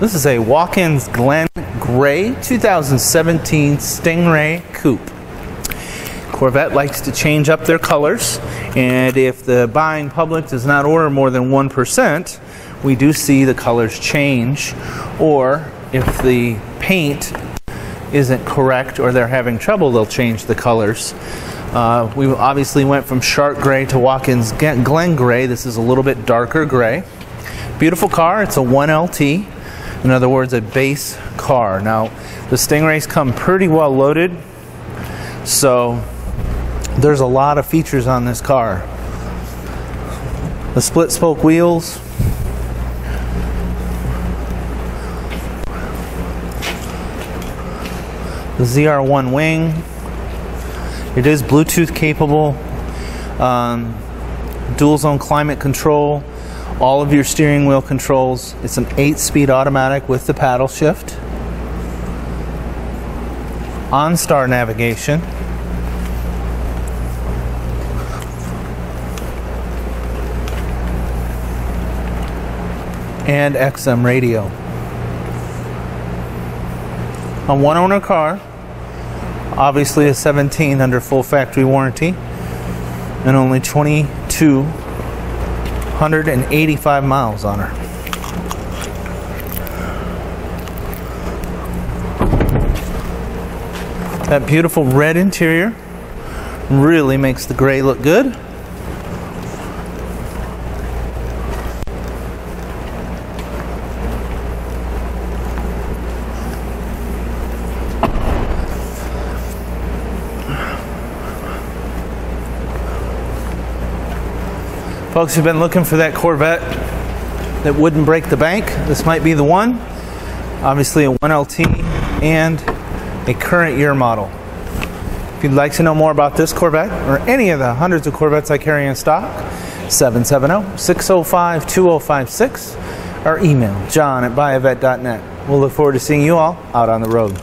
This is a Watkins Glen Gray 2017 Stingray Coupe. Corvette likes to change up their colors, and if the buying public does not order more than 1%, we do see the colors change. Or if the paint isn't correct or they're having trouble, they'll change the colors. Uh, we obviously went from Shark Gray to Watkins Glen Gray. This is a little bit darker gray. Beautiful car. It's a 1LT. In other words, a base car. Now, the Stingrays come pretty well loaded, so there's a lot of features on this car. The split spoke wheels, the ZR1 wing. It is Bluetooth capable, um, dual zone climate control, all of your steering wheel controls. It's an 8 speed automatic with the paddle shift. OnStar navigation. And XM radio. A one owner car, obviously a 17 under full factory warranty, and only 2,285 miles on her. That beautiful red interior really makes the gray look good. Folks who've been looking for that Corvette that wouldn't break the bank, this might be the one. Obviously, a 1LT and a current year model. If you'd like to know more about this Corvette or any of the hundreds of Corvettes I carry in stock, 770 605 2056 or email john at buyavette.net. We'll look forward to seeing you all out on the road.